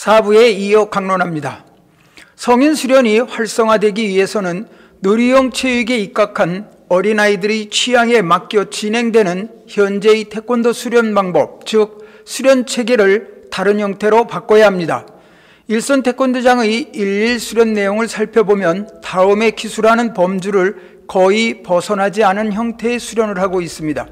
4부에 이어 강론합니다. 성인 수련이 활성화되기 위해서는 누리용 체육에 입각한 어린아이들의 취향에 맡겨 진행되는 현재의 태권도 수련 방법, 즉 수련 체계를 다른 형태로 바꿔야 합니다. 일선 태권도장의 일일 수련 내용을 살펴보면 다음에 기술하는 범주를 거의 벗어나지 않은 형태의 수련을 하고 있습니다.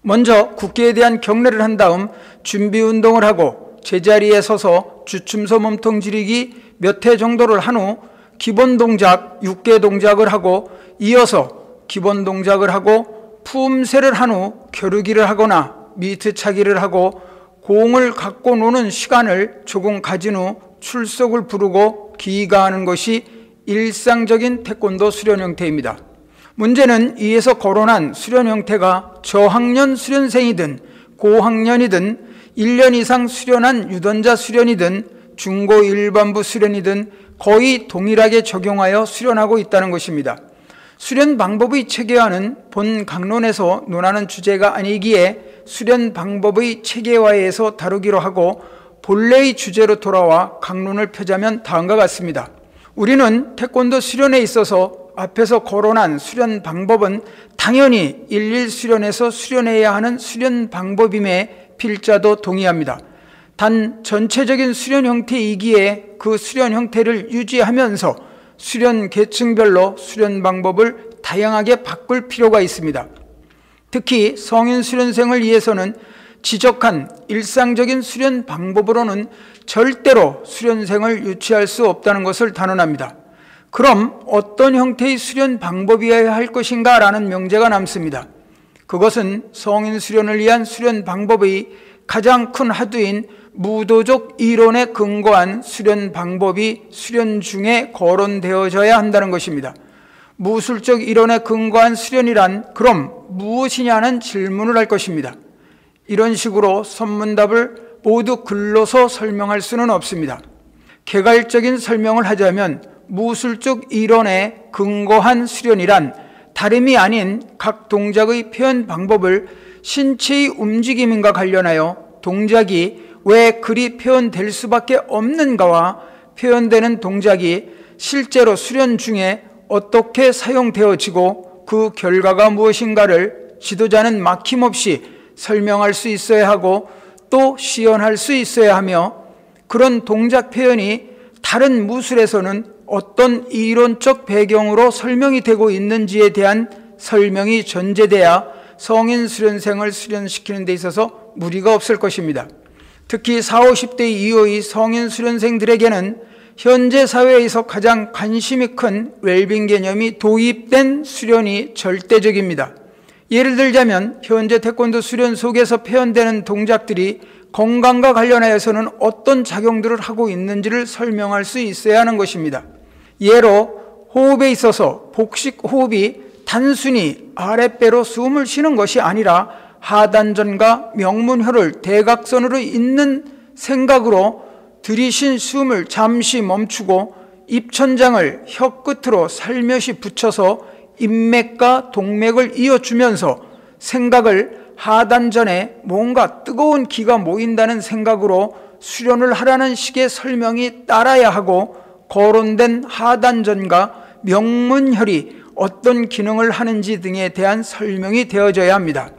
먼저 국기에 대한 경례를 한 다음 준비 운동을 하고 제자리에 서서 주춤서 몸통 지르기 몇 회 정도를 한 후 기본 동작 6개 동작을 하고 이어서 기본 동작을 하고 품새를 한 후 겨루기를 하거나 미트 차기를 하고 공을 갖고 노는 시간을 조금 가진 후 출석을 부르고 기가하는 것이 일상적인 태권도 수련 형태입니다. 문제는 이에서 거론한 수련 형태가 저학년 수련생이든 고학년이든 1년 이상 수련한 유던자 수련이든 중고 일반부 수련이든 거의 동일하게 적용하여 수련하고 있다는 것입니다. 수련 방법의 체계화는 본 강론에서 논하는 주제가 아니기에 수련 방법의 체계화에서 다루기로 하고 본래의 주제로 돌아와 강론을 펴자면 다음과 같습니다. 우리는 태권도 수련에 있어서 앞에서 거론한 수련 방법은 당연히 일일 수련에서 수련해야 하는 수련 방법임에 필자도 동의합니다. 단 전체적인 수련 형태이기에 그 수련 형태를 유지하면서 수련 계층별로 수련 방법을 다양하게 바꿀 필요가 있습니다. 특히 성인 수련생을 위해서는 지적한 일상적인 수련 방법으로는 절대로 수련생을 유치할 수 없다는 것을 단언합니다. 그럼 어떤 형태의 수련 방법이어야 할 것인가 라는 명제가 남습니다. 그것은 성인 수련을 위한 수련 방법의 가장 큰 하두인 무도적 이론에 근거한 수련 방법이 수련 중에 거론되어져야 한다는 것입니다. 무술적 이론에 근거한 수련이란 그럼 무엇이냐는 질문을 할 것입니다. 이런 식으로 선문답을 모두 글로서 설명할 수는 없습니다. 개괄적인 설명을 하자면 무술적 이론에 근거한 수련이란 다름이 아닌 각 동작의 표현 방법을 신체의 움직임과 관련하여 동작이 왜 그리 표현될 수밖에 없는가와 표현되는 동작이 실제로 수련 중에 어떻게 사용되어지고 그 결과가 무엇인가를 지도자는 막힘없이 설명할 수 있어야 하고 또 시연할 수 있어야 하며 그런 동작 표현이 다른 무술에서는 어떤 이론적 배경으로 설명이 되고 있는지에 대한 설명이 전제돼야 성인 수련생을 수련시키는 데 있어서 무리가 없을 것입니다. 특히 40, 50대 이후의 성인 수련생들에게는 현재 사회에서 가장 관심이 큰 웰빙 개념이 도입된 수련이 절대적입니다. 예를 들자면 현재 태권도 수련 속에서 표현되는 동작들이 건강과 관련하여서는 어떤 작용들을 하고 있는지를 설명할 수 있어야 하는 것입니다. 예로 호흡에 있어서 복식 호흡이 단순히 아랫배로 숨을 쉬는 것이 아니라 하단전과 명문혈을 대각선으로 잇는 생각으로 들이신 숨을 잠시 멈추고 입천장을 혀 끝으로 살며시 붙여서 인맥과 동맥을 이어주면서 생각을 하단전에 뭔가 뜨거운 기가 모인다는 생각으로 수련을 하라는 식의 설명이 따라야 하고 거론된 하단전과 명문혈이 어떤 기능을 하는지 등에 대한 설명이 되어져야 합니다.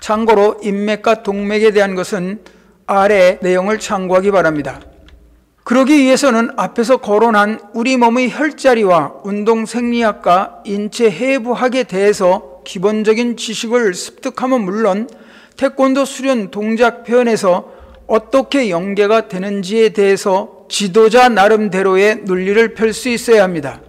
참고로 인맥과 동맥에 대한 것은 아래 내용을 참고하기 바랍니다. 그러기 위해서는 앞에서 거론한 우리 몸의 혈자리와 운동 생리학과 인체 해부학에 대해서 기본적인 지식을 습득하면 물론 태권도 수련 동작 표현에서 어떻게 연계가 되는지에 대해서 지도자 나름대로의 논리를 펼 수 있어야 합니다.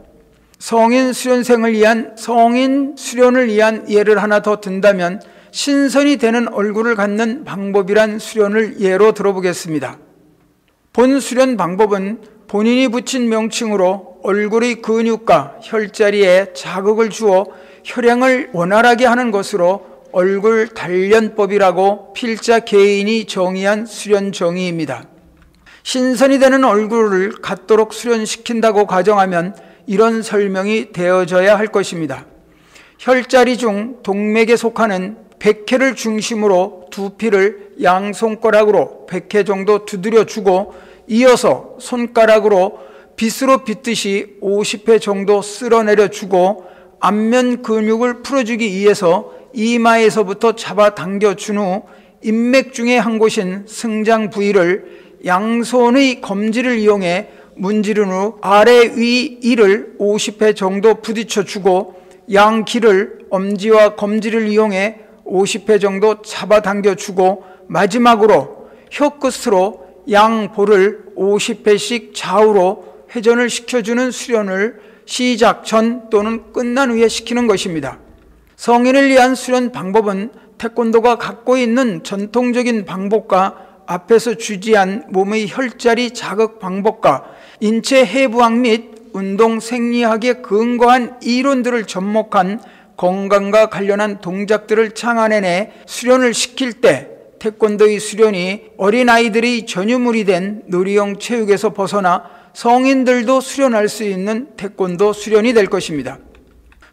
성인 수련생을 위한 성인 수련을 위한 예를 하나 더 든다면 신선이 되는 얼굴을 갖는 방법이란 수련을 예로 들어보겠습니다. 본 수련 방법은 본인이 붙인 명칭으로 얼굴의 근육과 혈자리에 자극을 주어 혈행을 원활하게 하는 것으로 얼굴 단련법이라고 필자 개인이 정의한 수련 정의입니다. 신선이 되는 얼굴을 갖도록 수련시킨다고 가정하면 이런 설명이 되어져야 할 것입니다. 혈자리 중 동맥에 속하는 백회를 중심으로 두피를 양손가락으로 백회 정도 두드려 주고 이어서 손가락으로 빗으로 빗듯이 50회 정도 쓸어내려 주고 안면 근육을 풀어주기 위해서 이마에서부터 잡아당겨 준 후 인맥 중의 한 곳인 승장 부위를 양손의 검지를 이용해 문지른 후 아래 위 이를 50회 정도 부딪혀 주고 양 귀를 엄지와 검지를 이용해 50회 정도 잡아당겨 주고 마지막으로 혀 끝으로 양 볼을 50회씩 좌우로 회전을 시켜주는 수련을 시작 전 또는 끝난 후에 시키는 것입니다. 성인을 위한 수련 방법은 태권도가 갖고 있는 전통적인 방법과 앞에서 주지한 몸의 혈자리 자극 방법과 인체 해부학 및 운동 생리학에 근거한 이론들을 접목한 건강과 관련한 동작들을 창안해내 수련을 시킬 때 태권도의 수련이 어린아이들의 전유물이 된 놀이형 체육에서 벗어나 성인들도 수련할 수 있는 태권도 수련이 될 것입니다.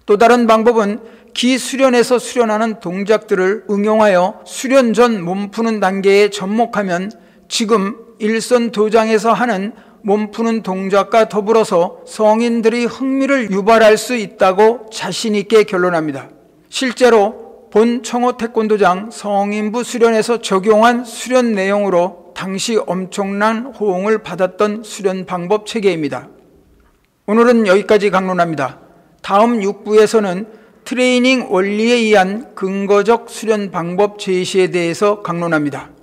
또 다른 방법은 기수련에서 수련하는 동작들을 응용하여 수련 전 몸 푸는 단계에 접목하면 지금 일선 도장에서 하는 몸 푸는 동작과 더불어서 성인들이 흥미를 유발할 수 있다고 자신있게 결론합니다. 실제로 본 청호 태권도장 성인부 수련에서 적용한 수련 내용으로 당시 엄청난 호응을 받았던 수련 방법 체계입니다. 오늘은 여기까지 강론합니다. 다음 6부에서는 트레이닝 원리에 의한 근거적 수련 방법 제시에 대해서 강론합니다.